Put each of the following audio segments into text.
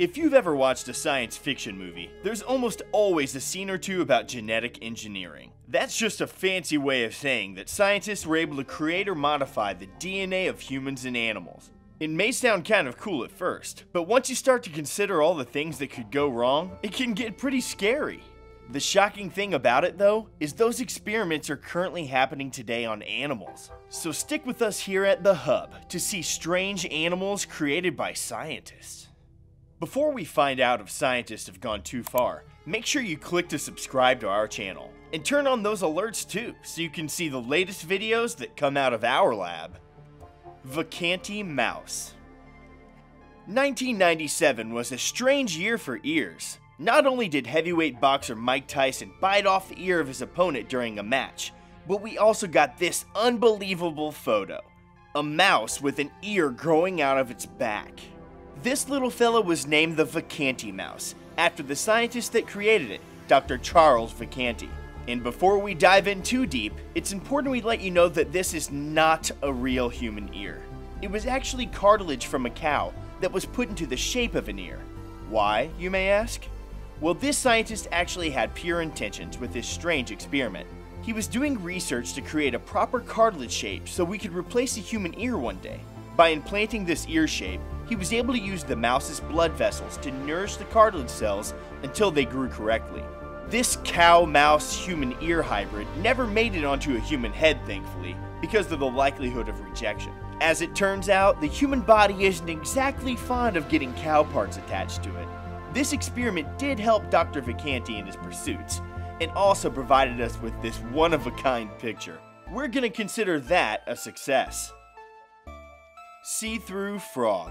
If you've ever watched a science fiction movie, there's almost always a scene or two about genetic engineering. That's just a fancy way of saying that scientists were able to create or modify the DNA of humans and animals. It may sound kind of cool at first, but once you start to consider all the things that could go wrong, it can get pretty scary. The shocking thing about it, though, is those experiments are currently happening today on animals. So stick with us here at The Hub to see strange animals created by scientists. Before we find out if scientists have gone too far, make sure you click to subscribe to our channel. And turn on those alerts too, so you can see the latest videos that come out of our lab. Vacanti Mouse 1997 was a strange year for ears. Not only did heavyweight boxer Mike Tyson bite off the ear of his opponent during a match, but we also got this unbelievable photo. A mouse with an ear growing out of its back. This little fella was named the Vacanti mouse, after the scientist that created it, Dr. Charles Vacanti. And before we dive in too deep, it's important we let you know that this is not a real human ear. It was actually cartilage from a cow that was put into the shape of an ear. Why, you may ask? Well, this scientist actually had pure intentions with this strange experiment. He was doing research to create a proper cartilage shape so we could replace a human ear one day. By implanting this ear shape, he was able to use the mouse's blood vessels to nourish the cartilage cells until they grew correctly. This cow mouse human ear hybrid never made it onto a human head, thankfully, because of the likelihood of rejection. As it turns out, the human body isn't exactly fond of getting cow parts attached to it. This experiment did help Dr. Vacanti in his pursuits, and also provided us with this one of a kind picture. We're gonna consider that a success. See through frog.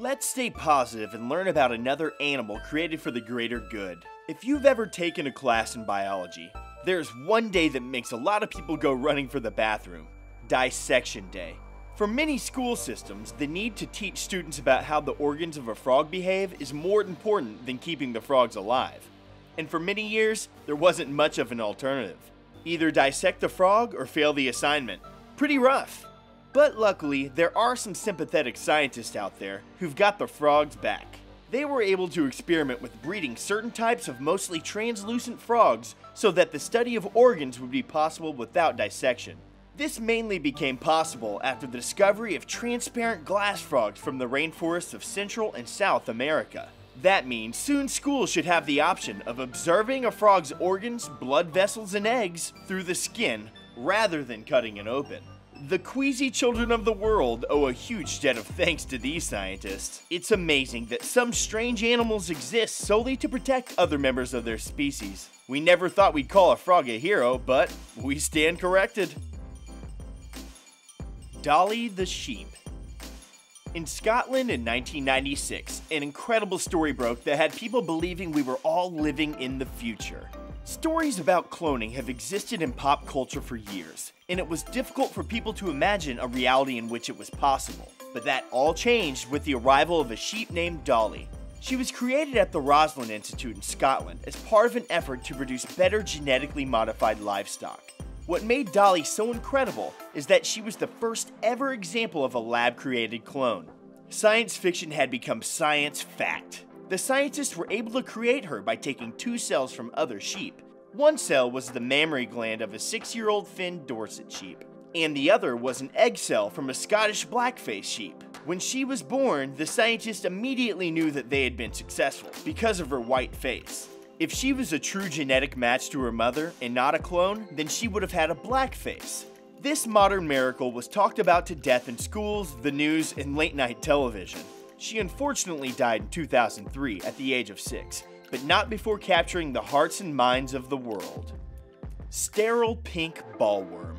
Let's stay positive and learn about another animal created for the greater good. If you've ever taken a class in biology, there's one day that makes a lot of people go running for the bathroom Dissection Day. For many school systems, the need to teach students about how the organs of a frog behave is more important than keeping the frogs alive. And for many years, there wasn't much of an alternative. Either dissect the frog or fail the assignment. Pretty rough. But luckily, there are some sympathetic scientists out there who've got the frogs back. They were able to experiment with breeding certain types of mostly translucent frogs so that the study of organs would be possible without dissection. This mainly became possible after the discovery of transparent glass frogs from the rainforests of Central and South America. That means soon schools should have the option of observing a frog's organs, blood vessels, and eggs through the skin rather than cutting it open. The queasy children of the world owe a huge debt of thanks to these scientists. It's amazing that some strange animals exist solely to protect other members of their species. We never thought we'd call a frog a hero, but we stand corrected. Dolly the Sheep in Scotland in 1996, an incredible story broke that had people believing we were all living in the future. Stories about cloning have existed in pop culture for years, and it was difficult for people to imagine a reality in which it was possible. But that all changed with the arrival of a sheep named Dolly. She was created at the Roslin Institute in Scotland as part of an effort to produce better genetically modified livestock. What made Dolly so incredible is that she was the first ever example of a lab created clone. Science fiction had become science fact. The scientists were able to create her by taking two cells from other sheep. One cell was the mammary gland of a six year old Finn Dorset sheep, and the other was an egg cell from a Scottish blackface sheep. When she was born, the scientists immediately knew that they had been successful because of her white face. If she was a true genetic match to her mother and not a clone, then she would have had a black face. This modern miracle was talked about to death in schools, the news, and late night television. She unfortunately died in 2003 at the age of 6, but not before capturing the hearts and minds of the world. Sterile pink bollworm.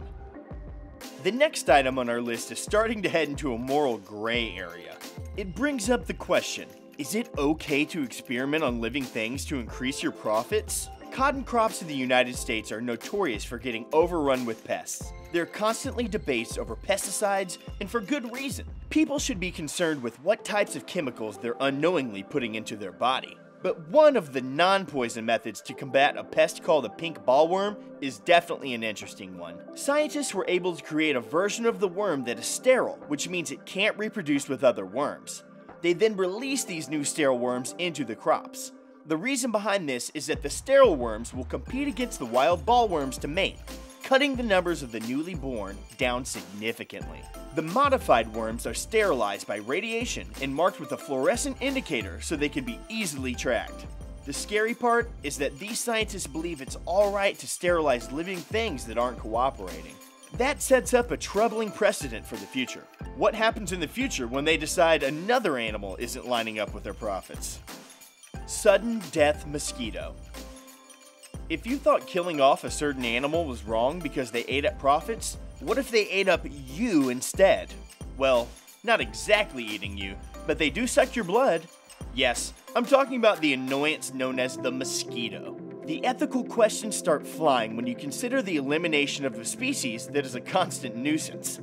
The next item on our list is starting to head into a moral gray area. It brings up the question is it okay to experiment on living things to increase your profits? Cotton crops in the United States are notorious for getting overrun with pests. There are constantly debates over pesticides, and for good reason. People should be concerned with what types of chemicals they're unknowingly putting into their body. But one of the non poison methods to combat a pest called a pink bollworm is definitely an interesting one. Scientists were able to create a version of the worm that is sterile, which means it can't reproduce with other worms. They then release these new sterile worms into the crops. The reason behind this is that the sterile worms will compete against the wild bollworms to mate, cutting the numbers of the newly born down significantly. The modified worms are sterilized by radiation and marked with a fluorescent indicator so they can be easily tracked. The scary part is that these scientists believe it's alright to sterilize living things that aren't cooperating. That sets up a troubling precedent for the future. What happens in the future when they decide another animal isn't lining up with their profits? Sudden Death Mosquito. If you thought killing off a certain animal was wrong because they ate up profits, what if they ate up you instead? Well, not exactly eating you, but they do suck your blood. Yes, I'm talking about the annoyance known as the mosquito. The ethical questions start flying when you consider the elimination of a species that is a constant nuisance.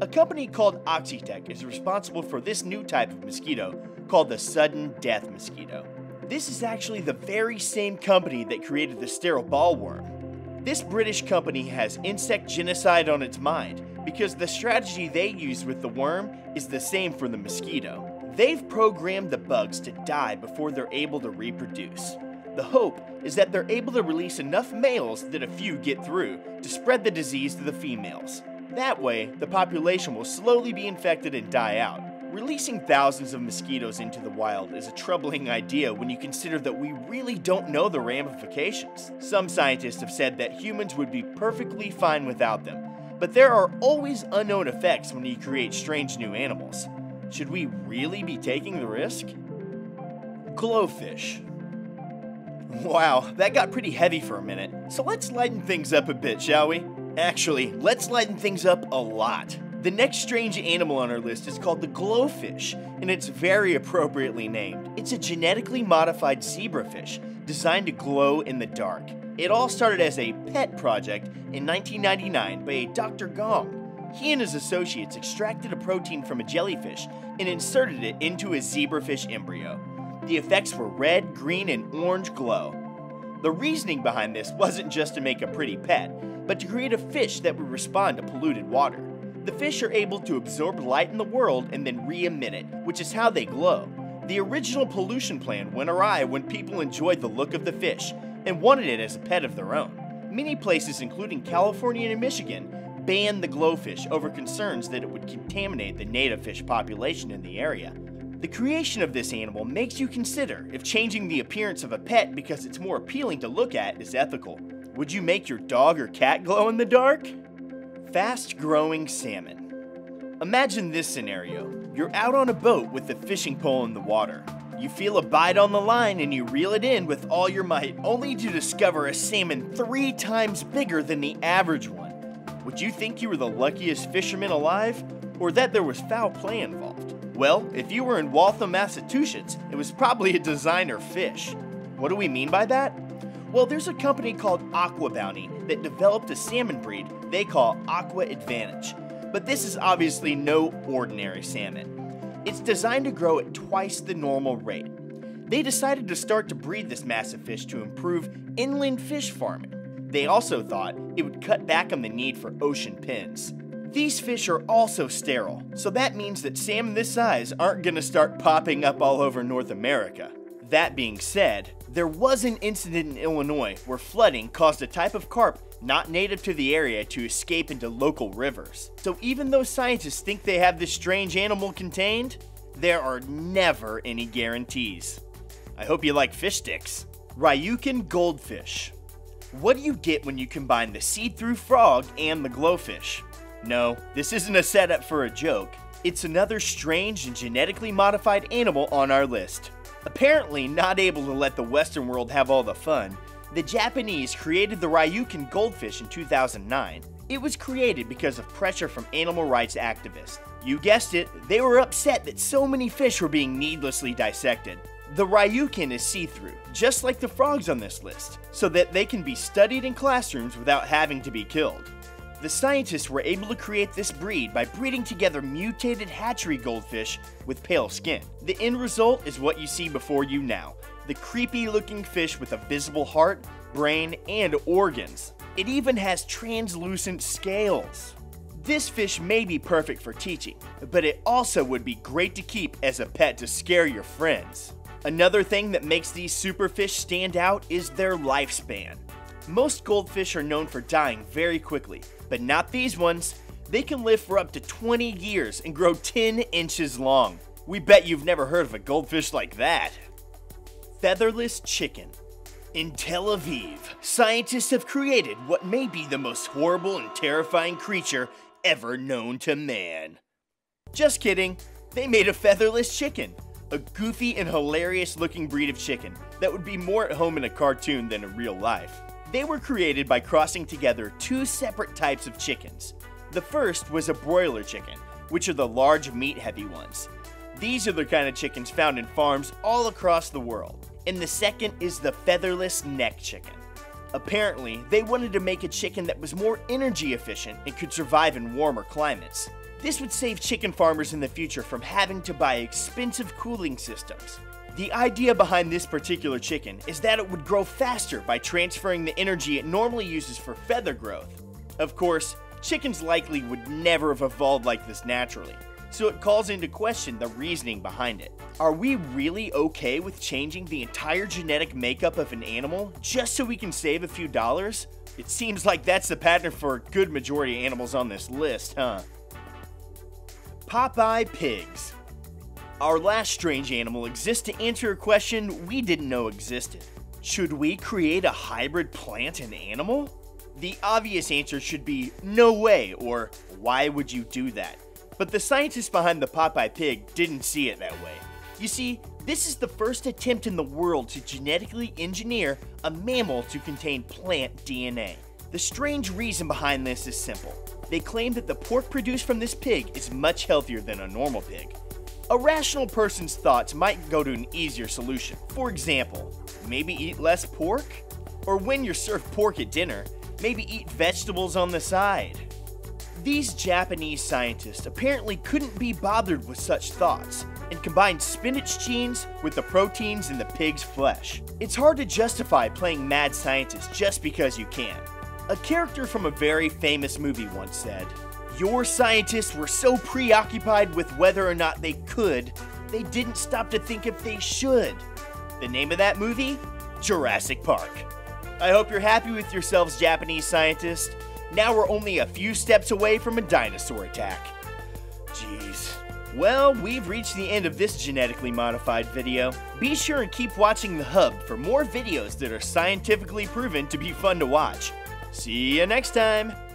A company called Oxitec is responsible for this new type of mosquito called the sudden death mosquito. This is actually the very same company that created the sterile bollworm. This British company has insect genocide on its mind because the strategy they use with the worm is the same for the mosquito. They've programmed the bugs to die before they're able to reproduce. The hope is that they're able to release enough males that a few get through to spread the disease to the females. That way, the population will slowly be infected and die out. Releasing thousands of mosquitoes into the wild is a troubling idea when you consider that we really don't know the ramifications. Some scientists have said that humans would be perfectly fine without them, but there are always unknown effects when you create strange new animals. Should we really be taking the risk? Glowfish. Wow, that got pretty heavy for a minute. So let's lighten things up a bit, shall we? Actually, let's lighten things up a lot. The next strange animal on our list is called the glowfish, and it's very appropriately named. It's a genetically modified zebrafish designed to glow in the dark. It all started as a pet project in 1999 by a Dr. Gong. He and his associates extracted a protein from a jellyfish and inserted it into a zebrafish embryo. The effects were red, green, and orange glow. The reasoning behind this wasn't just to make a pretty pet, but to create a fish that would respond to polluted water. The fish are able to absorb light in the world and then re emit it, which is how they glow. The original pollution plan went awry when people enjoyed the look of the fish and wanted it as a pet of their own. Many places, including California and Michigan, banned the glowfish over concerns that it would contaminate the native fish population in the area. The creation of this animal makes you consider if changing the appearance of a pet because it's more appealing to look at is ethical. Would you make your dog or cat glow in the dark? Fast growing salmon. Imagine this scenario. You're out on a boat with a fishing pole in the water. You feel a bite on the line and you reel it in with all your might, only to discover a salmon three times bigger than the average one. Would you think you were the luckiest fisherman alive, or that there was foul play involved? Well, if you were in Waltham, Massachusetts, it was probably a designer fish. What do we mean by that? Well, there's a company called AquaBounty that developed a salmon breed they call AquAdvantage. But this is obviously no ordinary salmon. It's designed to grow at twice the normal rate. They decided to start to breed this massive fish to improve inland fish farming. They also thought it would cut back on the need for ocean pens. These fish are also sterile, so that means that salmon this size aren't gonna start popping up all over North America. That being said, there was an incident in Illinois where flooding caused a type of carp not native to the area to escape into local rivers. So even though scientists think they have this strange animal contained, there are never any guarantees. I hope you like fish sticks. Ryukin Goldfish. What do you get when you combine the see-through frog and the glowfish? No, this isn't a setup for a joke. It's another strange and genetically modified animal on our list. Apparently, not able to let the Western world have all the fun, the Japanese created the Ryukin goldfish in 2009. It was created because of pressure from animal rights activists. You guessed it, they were upset that so many fish were being needlessly dissected. The Ryukin is see-through, just like the frogs on this list, so that they can be studied in classrooms without having to be killed. The scientists were able to create this breed by breeding together mutated hatchery goldfish with pale skin. The end result is what you see before you now the creepy looking fish with a visible heart, brain, and organs. It even has translucent scales. This fish may be perfect for teaching, but it also would be great to keep as a pet to scare your friends. Another thing that makes these superfish stand out is their lifespan. Most goldfish are known for dying very quickly, but not these ones. They can live for up to 20 years and grow 10 inches long. We bet you've never heard of a goldfish like that. Featherless chicken. In Tel Aviv, scientists have created what may be the most horrible and terrifying creature ever known to man. Just kidding, they made a featherless chicken, a goofy and hilarious looking breed of chicken that would be more at home in a cartoon than in real life. They were created by crossing together two separate types of chickens. The first was a broiler chicken, which are the large meat heavy ones. These are the kind of chickens found in farms all across the world. And the second is the featherless neck chicken. Apparently, they wanted to make a chicken that was more energy efficient and could survive in warmer climates. This would save chicken farmers in the future from having to buy expensive cooling systems. The idea behind this particular chicken is that it would grow faster by transferring the energy it normally uses for feather growth. Of course, chickens likely would never have evolved like this naturally, so it calls into question the reasoning behind it. Are we really okay with changing the entire genetic makeup of an animal just so we can save a few dollars? It seems like that's the pattern for a good majority of animals on this list, huh? Popeye pigs. Our last strange animal exists to answer a question we didn't know existed. Should we create a hybrid plant and animal? The obvious answer should be no way, or why would you do that? But the scientists behind the Popeye pig didn't see it that way. You see, this is the first attempt in the world to genetically engineer a mammal to contain plant DNA. The strange reason behind this is simple. They claim that the pork produced from this pig is much healthier than a normal pig. A rational person's thoughts might go to an easier solution. For example, maybe eat less pork? Or when you're served pork at dinner, maybe eat vegetables on the side. These Japanese scientists apparently couldn't be bothered with such thoughts and combined spinach genes with the proteins in the pig's flesh. It's hard to justify playing mad scientist just because you can. A character from a very famous movie once said, your scientists were so preoccupied with whether or not they could, they didn't stop to think if they should. The name of that movie? Jurassic Park. I hope you're happy with yourselves, Japanese scientists. Now we're only a few steps away from a dinosaur attack. Jeez. Well, we've reached the end of this genetically modified video. Be sure and keep watching The Hub for more videos that are scientifically proven to be fun to watch. See you next time!